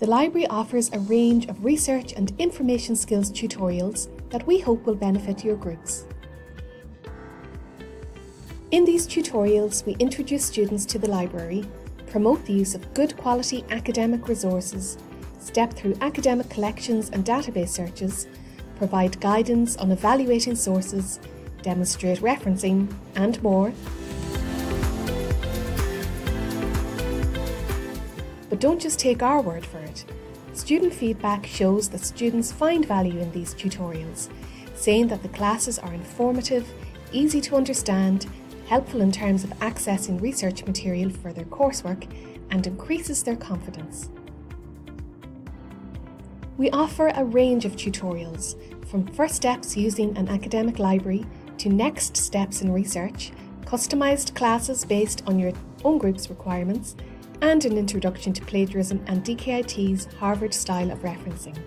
The library offers a range of research and information skills tutorials that we hope will benefit your groups. In these tutorials, we introduce students to the library, promote the use of good quality academic resources, step through academic collections and database searches, provide guidance on evaluating sources, demonstrate referencing, and more. But don't just take our word for it. Student feedback shows that students find value in these tutorials, saying that the classes are informative, easy to understand, helpful in terms of accessing research material for their coursework, and increases their confidence. We offer a range of tutorials, from first steps using an academic library to next steps in research, customised classes based on your own group's requirements, and an introduction to plagiarism and DKIT's Harvard style of referencing.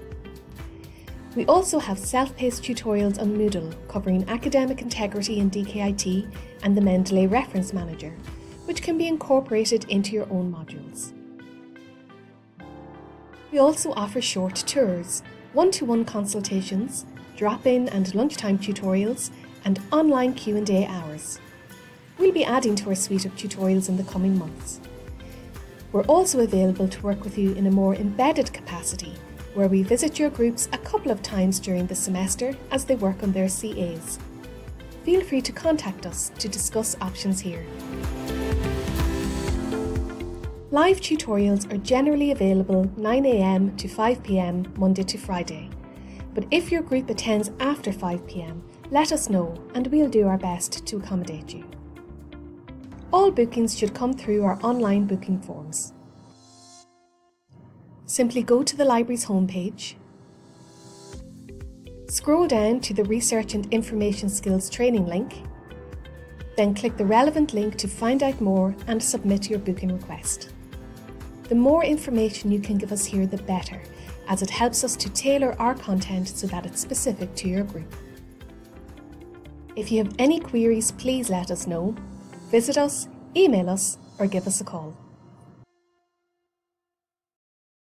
We also have self-paced tutorials on Moodle covering academic integrity in DKIT and the Mendeley Reference Manager, which can be incorporated into your own modules. We also offer short tours, one-to-one consultations, drop-in and lunchtime tutorials, and online Q&A hours. We'll be adding to our suite of tutorials in the coming months. We're also available to work with you in a more embedded capacity, where we visit your groups a couple of times during the semester as they work on their CAs. Feel free to contact us to discuss options here. Live tutorials are generally available 9am to 5pm Monday to Friday. But if your group attends after 5pm, let us know and we'll do our best to accommodate you. All bookings should come through our online booking forms. Simply go to the library's homepage, scroll down to the Research and Information Skills training link, then click the relevant link to find out more and submit your booking request. The more information you can give us here, the better, as it helps us to tailor our content so that it's specific to your group. If you have any queries, please let us know visit us, email us, or give us a call.